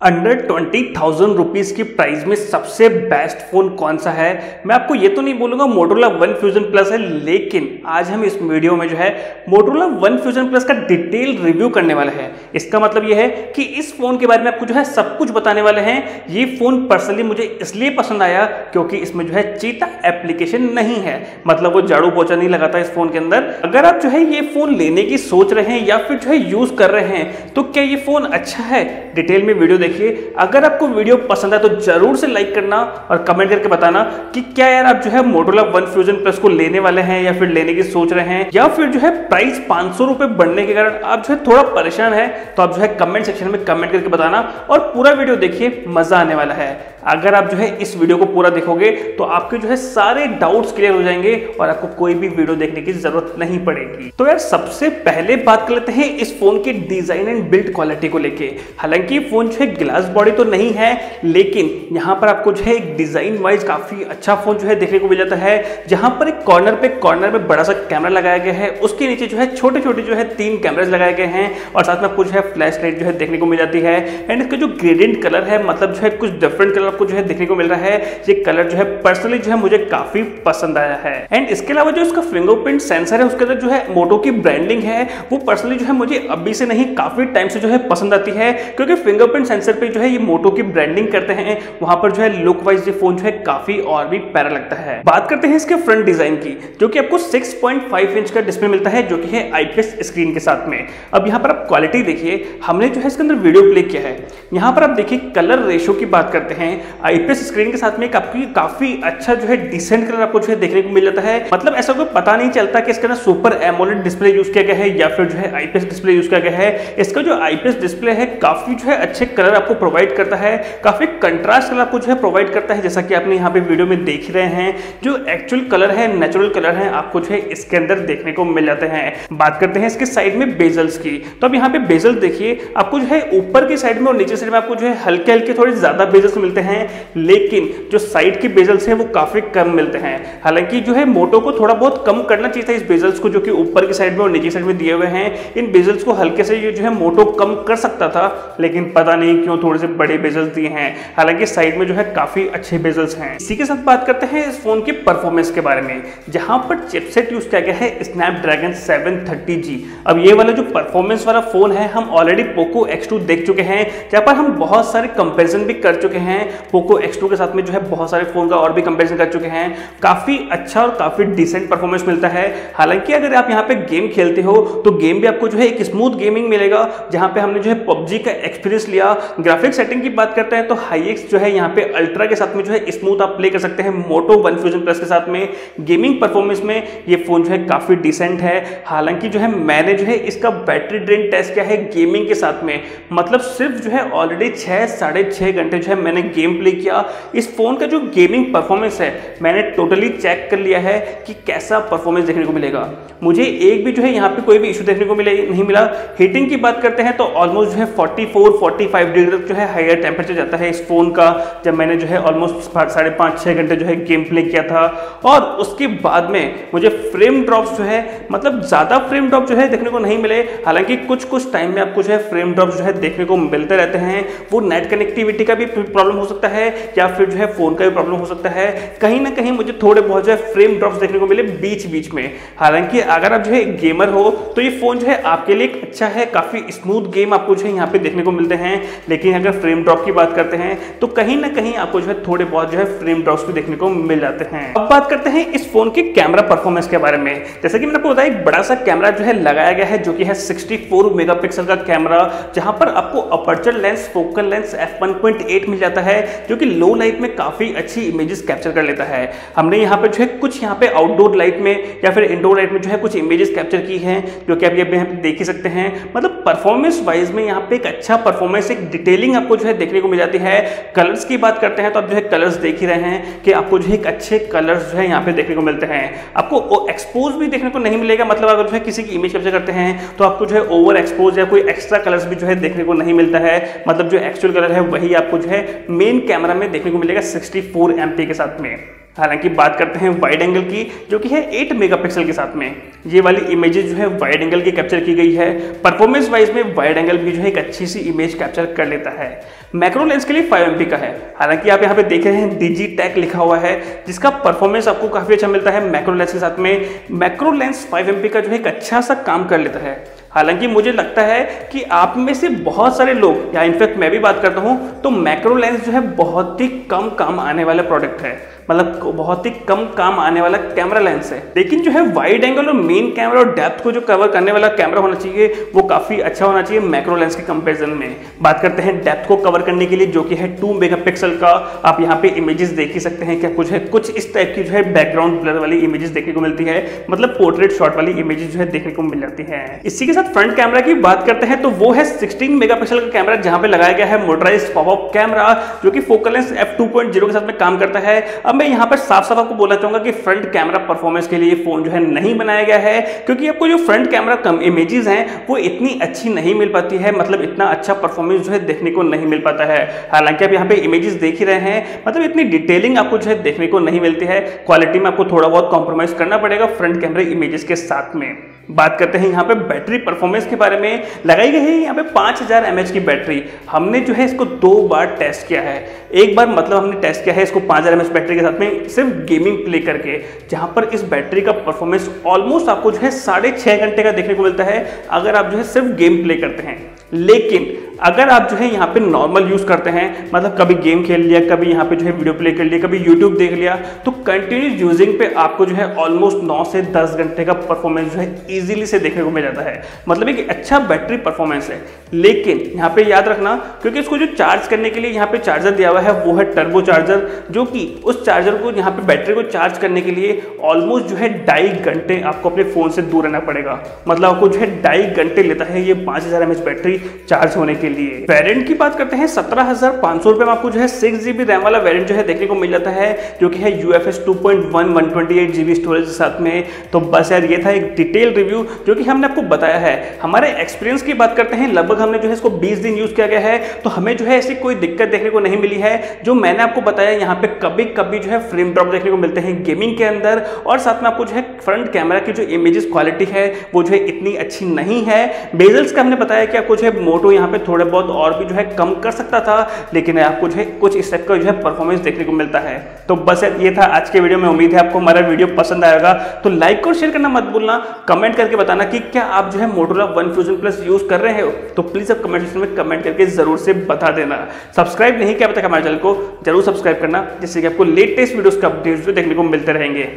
Under twenty thousand rupees की price में सबसे बेस्ट फ़ोन कौन सा है? मैं आपको ये तो नहीं बोलूँगा मोटोला वन फ्यूजन प्लस है, लेकिन आज हम इस वीडियो में जो है मोटोला वन फ्यूजन प्लस का डिटेल रिव्यू करने वाले है। इसका मतलब ये है कि इस फ़ोन के बारे में आपको जो है सब कुछ बताने वाले हैं। ये फ़ोन पर्सनली मुझे इसलिए पसंद आया क्योंकि इसमें जो है चीता एप्लीकेशन नहीं है। मतलब वो झाड़ू पोछा नहीं लगाता इस फ़ोन के अंदर। अगर आप जो है ये फ़ोन लेने की सोच रहे हैं या फिर जो है यूज़ कर रहे हैं तो क्या ये फ़ोन अच्छा है? डिटेल में वीडियो देखिए। अगर आपको वीडियो पसंद है तो ज़रूर से लाइक करना और कमेंट करके बताना कि क्या यार आप जो है मोटोला वन फ्यूजन प्लस को लेने वाले हैं या फिर लेने की सोच रहे हैं या फिर जो है प्राइस पाँच सौ बढ़ने के कारण आप जो है थोड़ा परेशान है तो आप जो है कमेंट सेक्शन में कमेंट करके बताना और पूरा वीडियो देखिए, मज़ा आने वाला है। अगर आप जो है इस वीडियो को पूरा देखोगे तो आपके जो है सारे डाउट्स क्लियर हो जाएँगे और आपको कोई भी वीडियो देखने की ज़रूरत नहीं पड़ेगी तो यार सबसे पहले बात कर लेते हैं इस फ़ोन के डिज़ाइन एंड बिल्ड क्वालिटी को लेके हालाँकि फ़ोन जो है ग्लास बॉडी तो नहीं है लेकिन यहाँ पर आपको जो है एक डिज़ाइन वाइज काफ़ी अच्छा फ़ोन जो है देखने को मिल जाता है जहाँ पर एक कॉर्नर पे कॉर्नर में बड़ा सा कैमरा लगाया गया है उसके नीचे जो है छोटे छोटे जो है तीन कैमरे लगाए गए हैं और साथ में आपको जो है फ्लैश लाइट जो है देखने को मिल जाती है एंड इसका जो ग्रेडियंट कलर है मतलब जो है कुछ डिफरेंट कलर आपको जो है देखने को मिल रहा है ये कलर जो है पर्सनली जो है मुझे काफ़ी पसंद आया है एंड इसके अलावा जो इसका फिंगरप्रिंट सेंसर है उसके अंदर जो है मोटो की ब्रांडिंग है वो पर्सनली जो है मुझे अभी से नहीं काफ़ी टाइम से जो है पसंद आती है क्योंकि फिंगरप्रिंट सेंसर पे जो है ये मोटो की ब्रांडिंग करते हैं वहाँ पर जो है लुक वाइज ये फ़ोन जो है काफ़ी और भी प्यारा लगता है बात करते हैं इसके फ्रंट डिज़ाइन की जो कि आपको 6.5 इंच का डिस्प्ले मिलता है जो कि है आईपीएस स्क्रीन के साथ में अब यहाँ पर आप क्वालिटी देखिए हमने जो है इसके अंदर वीडियो प्ले किया है यहाँ पर आप देखिए कलर रेशो की बात करते हैं। आईपीएस स्क्रीन के साथ में आपकी काफ़ी अच्छा जो है डिसेंट कलर आपको जो है देखने को मिल जाता है। मतलब ऐसा कोई पता नहीं चलता कि इसके अंदर सुपर एमोलेड डिस्प्ले यूज़ किया गया है या फिर जो है आईपीएस डिस्प्ले यूज़ किया गया है। इसका जो आईपीएस डिस्प्ले है काफ़ी जो है अच्छे कलर आपको प्रोवाइड करता है। काफ़ी कंट्रास्ट कलर आपको जो है प्रोवाइड करता है, जैसा कि आपने यहाँ पे वीडियो में देख रहे हैं। जो एक्चुअल कलर है नेचुरल कलर है, आपको जो है इसके अंदर देखने को मिल जाते हैं। बात करते हैं इसके साइड में बेजल्स की। तो अब यहाँ पे बेजल देखिए, आपको जो है ऊपर की साइड में और नीचे साइड में आपको जो है हल्के हल्के थोड़े ज़्यादा बेजल्स मिलते हैं, लेकिन जो साइड के बेजल्स है वो काफ़ी कम मिलते हैं। हालाँकि जो है मोटो को थोड़ा बहुत कम करना चाहिए था इस बेजल्स को जो कि ऊपर की साइड में और नीचे साइड में दिए हुए हैं। इन बेजल्स को हल्के से जो है मोटो कम कर सकता था, लेकिन पता नहीं क्यों थोड़े से बड़े बेजल्स दिए हैं। हालाँकि साइड में जो है काफ़ी अच्छे बेजल्स हैं। इसी के साथ बात करते हैं इस फ़ोन की परफॉर्मेंस के बारे में, जहाँ पर चिपसेट यूज़ किया गया है स्नैपड्रैगन 730G अब ये वाला जो परफॉर्मेंस वाला फ़ोन है, हम ऑलरेडी पोको X2 देख चुके हैं। जहाँ पर हम बहुत सारे कंपैरिजन भी कर चुके हैं। पोको X2 के साथ में जो है बहुत सारे फ़ोन का और भी कंपैरिजन कर चुके हैं। काफ़ी अच्छा और काफ़ी डिसेंट परफॉर्मेंस मिलता है। हालाँकि अगर आप यहाँ पे गेम खेलते हो तो गेम भी आपको जो है एक स्मूथ गेमिंग मिलेगा, जहाँ पे हमने जो है पबजी का एक्सपीरियंस लिया। ग्राफिक सेटिंग की बात करते हैं तो हाईएक्स जो है यहाँ पे अल्ट्रा के साथ में जो है स्मूथ आप प्ले कर सकते हैं। मोटो वन फ्यूजन प्लस के साथ में गेमिंग परफॉर्मेंस में ये फ़ोन जो है काफ़ी डिसेंट है। हालाँकि जो है मैंने जो है इसका बैटरी ड्रेन टेस्ट किया है गेमिंग के साथ में। मतलब सिर्फ़ जो है ऑलरेडी छः साढ़े छः घंटे जो है मैंने गेम प्ले किया। इस फ़ोन का जो गेमिंग परफॉर्मेंस है, मैंने टोटली चेक कर लिया है कि कैसा परफॉर्मेंस देखने को मिलेगा। मुझे एक भी जो है यहाँ पे कोई भी इशू देखने को मिले, नहीं मिला। हीटिंग की बात करते हैं तो ऑलमोस्ट जो है 44 45 डिग्री तक जो है हायर टेम्परेचर जाता है इस फ़ोन का, जब मैंने जो है ऑलमोस्ट साढ़े पाँच छः घंटे जो है गेम प्ले किया था। और उसके बाद में मुझे फ्रेम ड्रॉप्स जो है मतलब ज़्यादा फ्रेम ड्रॉप जो है देखने को नहीं मिले। हालाँकि कुछ कुछ टाइम में आपको जो है फ्रेम ड्रॉप जो है देखने को मिलते रहते हैं। वो नेट कनेक्टिविटी का भी प्रॉब्लम हो सकता है, या फिर जो है फ़ोन का भी प्रॉब्लम हो सकता है। कहीं ना कहीं मुझे थोड़े बहुत जो है फ्रेम ड्रॉप्स देखने को मिले बीच बीच में। हालाँकि अगर आप जो है गेमर हो तो ये फ़ोन जो है आपके लिए अच्छा है, काफ़ी स्मूथ गेम आपको जो है यहाँ पे देखने को मिलते हैं। लेकिन अगर फ्रेम ड्रॉप की बात करते हैं तो कहीं ना कहीं आपको जो है थोड़े बहुत जो है फ्रेम ड्रॉप्स भी देखने को मिल जाते हैं। अब बात करते हैं इस फ़ोन की कैमरा परफॉर्मेंस के बारे में। जैसे कि मैंने आपको बताया, एक बड़ा सा कैमरा जो है लगाया गया है, जो कि है 64 मेगापिक्सल का कैमरा जहाँ पर आपको aperture lens focal lens f1.8 मिल जाता है, जो कि लो लाइट में काफ़ी अच्छी इमेजेस कैप्चर कर लेता है। हमने यहाँ पे जो है कुछ यहाँ पे आउटडोर लाइट में या फिर इंडोर लाइट में जो है कुछ इमेजेस कैप्चर की हैं, जो कि आप ये देख ही सकते हैं। मतलब परफॉर्मेंस वाइज में यहाँ पे एक अच्छा परफॉर्मेंस एक डिटेलिंग आपको जो है देखने को मिल जाती है। कलर्स की बात करते हैं तो आप जो है कलर्स देख ही रहे हैं कि आपको जो है एक अच्छे कलर्स जो है यहाँ पे देखने को मिलते हैं। आपको एक्सपोज भी देखने को नहीं मिलेगा मतलब अगर जो है किसी की इमेज कैप्चर करते हैं तो आपको जो है ओवर एक्सपोज या कोई एक्स्ट्रा कलर्स भी जो है देखने को नहीं मिलता है। मतलब जो एक्चुअल कलर है, वही आपको जो है मेन कैमरा में देखने को मिलेगा सिक्सटी फोर के साथ में। हालाँकि बात करते हैं वाइड एंगल की, जो कि है 8 मेगापिक्सल के साथ में। ये वाली इमेजेस जो है वाइड एंगल की कैप्चर की गई है। परफॉर्मेंस वाइज में वाइड एंगल भी जो है एक अच्छी सी इमेज कैप्चर कर लेता है। मैक्रो लेंस के लिए 5 एम का है। हालाँकि आप यहाँ पे देख रहे हैं डिजी टैक लिखा हुआ है, जिसका परफॉर्मेंस आपको काफ़ी अच्छा मिलता है मैक्रो लेंस के साथ में। मैक्रो लेंस फाइव एम का जो है एक अच्छा सा काम कर लेता है। हालाँकि मुझे लगता है कि आप में से बहुत सारे लोग, या इनफैक्ट मैं भी बात करता हूँ तो मैक्रो लेंस जो है बहुत ही कम काम आने वाला प्रोडक्ट है। मतलब बहुत ही कम काम आने वाला कैमरा लेंस है। लेकिन जो है वाइड एंगल और मेन कैमरा और डेप्थ को जो कवर करने वाला कैमरा होना चाहिए, वो काफ़ी अच्छा होना चाहिए मैक्रो लेंस के कंपेरिजन में। बात करते हैं डेप्थ को कवर करने के लिए, जो कि है टू मेगापिक्सल का। आप यहाँ पे इमेजेस देख ही सकते हैं क्या कुछ है। कुछ इस टाइप की जो है बैकग्राउंड ब्लर वाली इमेजेस देखने को मिलती है। मतलब पोर्ट्रेट शॉट वाली इमेजेस जो है देखने को मिल जाती है। इसी के साथ फ्रंट कैमरा की बात करते हैं तो वो है 16 मेगापिक्सल का कैमरा जहाँ पे लगाया गया है मोटराइज पॉपअप कैमरा जो कि फोकल लेंस f2.0 के साथ में काम करता है। अब मैं यहाँ पर साफ़ साफ़ आपको बोलना चाहूँगा कि फ्रंट कैमरा परफॉर्मेंस के लिए फ़ोन जो है नहीं बनाया गया है, क्योंकि आपको जो फ्रंट कैमरा कम इमेजेस हैं, वो इतनी अच्छी नहीं मिल पाती है मतलब इतना अच्छा परफॉर्मेंस जो है देखने को नहीं मिल पाता है। हालाँकि आप यहाँ पे इमेजेस देख ही रहे हैं मतलब इतनी डिटेलिंग आपको जो है देखने को नहीं मिलती है क्वालिटी में आपको थोड़ा बहुत कॉम्प्रोमाइज करना पड़ेगा फ्रंट कैमरे इमेजेस के साथ में। बात करते हैं यहाँ पे बैटरी परफॉर्मेंस के बारे में। लगाई गई है यहाँ पे 5000 हज़ार की बैटरी हमने जो है इसको दो बार टेस्ट किया है। एक बार मतलब हमने टेस्ट किया है इसको 5000 हज़ार बैटरी के साथ में सिर्फ़ गेमिंग प्ले करके, जहाँ पर इस बैटरी का परफॉर्मेंस ऑलमोस्ट आपको जो है साढ़े घंटे का देखने को मिलता है, अगर आप जो है सिर्फ़ गेम प्ले करते हैं। लेकिन अगर आप जो है यहाँ पे नॉर्मल यूज़ करते हैं मतलब कभी गेम खेल लिया, कभी यहाँ पे जो है वीडियो प्ले कर लिया, कभी यूट्यूब देख लिया तो कंटिन्यूस यूजिंग पे आपको जो है ऑलमोस्ट 9 से 10 घंटे का परफॉर्मेंस जो है इजीली से देखने को मिल जाता है। मतलब एक अच्छा बैटरी परफॉर्मेंस है। लेकिन यहाँ पे याद रखना, क्योंकि इसको जो चार्ज करने के लिए यहाँ पे चार्जर दिया हुआ है, वो है टर्बो चार्जर जो कि उस चार्जर को, यहाँ पे बैटरी को चार्ज करने के लिए ऑलमोस्ट जो है ढाई घंटे आपको अपने फ़ोन से दूर रहना पड़ेगा। मतलब आपको जो है ढाई घंटे लेता है ये पाँच हज़ार बैटरी चार्ज होने के लिए। वेरियंट की बात करते हैं, सत्रह हज़ार पाँच सौ रुपए में आपको जो है सिक्स जीबी रैम वाला वेरियंट जो है देखने को मिल जाता है, जो कि है U F S two point one one twenty eight GB storage के साथ में। तो बस यार, ये था एक डिटेल रिव्यू जो कि हमने आपको बताया है। हमारे एक्सपीरियंस की बात करते हैं, लगभग हमने जो है इसको 20 दिन यूज़ किया गया है तो हमें जो है ऐसी कोई दिक्कत देखने को नहीं मिली है। जो मैंने आपको बताया, यहाँ पे कभी कभी जो है फ्रेम ड्रॉप देखने को मिलते हैं गेमिंग के अंदर, और साथ में आपको जो है फ्रंट कैमरा की जो इमेजेस क्वालिटी है, वो जो है इतनी अच्छी नहीं है। बेजल्स का हमने बताया कि आपको जो है मोटो यहाँ पे थोड़े बहुत और भी जो है कम कर सकता था, लेकिन आपको जो है कुछ इस का जो है परफॉर्मेंस देखने को मिलता है। तो बस ये था आज के वीडियो में। उम्मीद है आपको हमारा वीडियो पसंद आएगा तो लाइक और शेयर करना मत भूलना। कमेंट करके बताना कि क्या आप जो है Motorola One Fusion Plus use कर रहे हो? तो प्लीज़ आप कमेंट सेक्शन में कमेंट करके ज़रूर से बता देना। सब्सक्राइब नहीं किया तक हमारे चैनल को, ज़रूर सब्सक्राइब करना, जिससे कि आपको लेटेस्ट वीडियोस का अपडेट्स देखने को मिलते रहेंगे।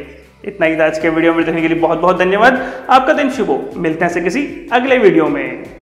इतना ही था आज के वीडियो में। देखने के लिए बहुत बहुत धन्यवाद। आपका दिन शुभ हो। मिलते हैं किसी अगले वीडियो में।